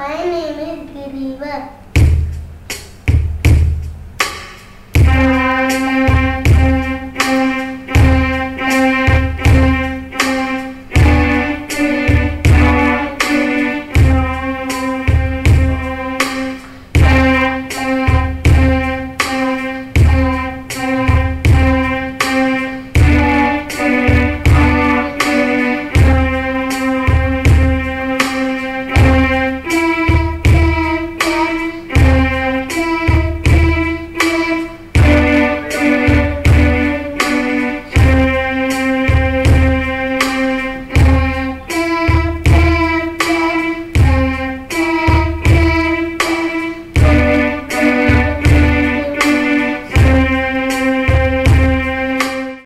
My name is Giriva.